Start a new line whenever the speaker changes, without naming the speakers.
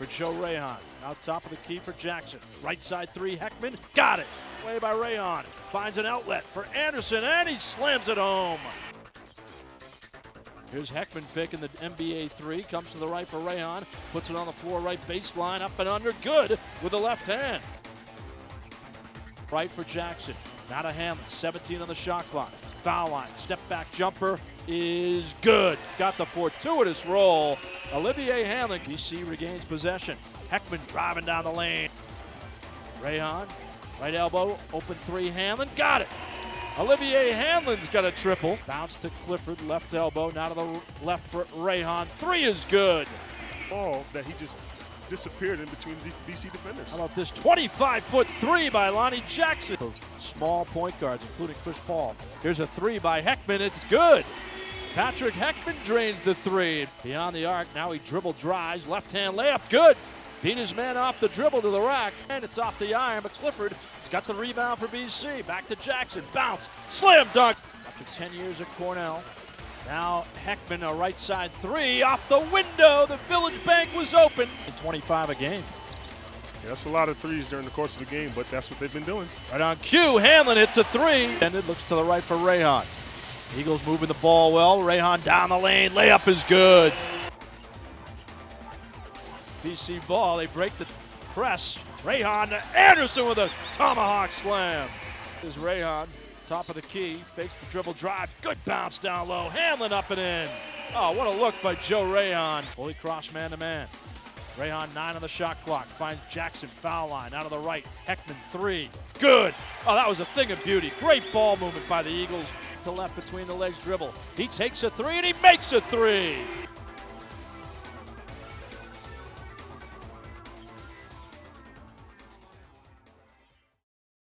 for Joe Rahon. Out top of the key for Jackson. Right side three, Heckmann. Got it. Play by Rahon. Finds an outlet for Anderson, and he slams it home. Here's Heckmann faking the NBA three. Comes to the right for Rahon. Puts it on the floor, right baseline, up and under. Good with the left hand. Right for Jackson. Now to Hanlan. 17 on the shot clock. Foul line. Step back jumper is good. Got the fortuitous roll. Olivier Hanlan. BC regains possession. Heckmann driving down the lane. Rahon. Right elbow. Open three. Hanlan. Got it. Olivier Hanlan's got a triple. Bounce to Clifford, left elbow. Now to the left for Rahon. Three is good.
Ball that he just disappeared in between the BC defenders.
How about this 25 foot three by Lonnie Jackson? Small point guards, including Chris Paul. Here's a three by Heckmann. It's good. Patrick Heckmann drains the three. Beyond the arc. Now he dribble drives. Left hand layup. Good. Beat his man off the dribble to the rack, and it's off the iron. But Clifford has got the rebound for BC. Back to Jackson. Bounce. Slam dunk. After 10 years at Cornell, now Heckmann, a right side three off the window. The Village Bank was open. 25 a game.
Yeah, that's a lot of threes during the course of the game, but that's what they've been doing.
Right on cue, Hanlan hits a three. And it looks to the right for Rahon. Eagles moving the ball well. Rahon down the lane. Layup is good. BC ball. They break the press. Rahon to Anderson with a tomahawk slam. This is Rahon, top of the key, fakes the dribble drive. Good bounce down low. Hanlan up and in. Oh, what a look by Joe Rahon. Holy cross man to man. Rahon nine on the shot clock. Finds Jackson foul line out of the right. Heckmann three. Good. Oh, that was a thing of beauty. Great ball movement by the Eagles. To left between the legs dribble. He takes a three and he makes a three.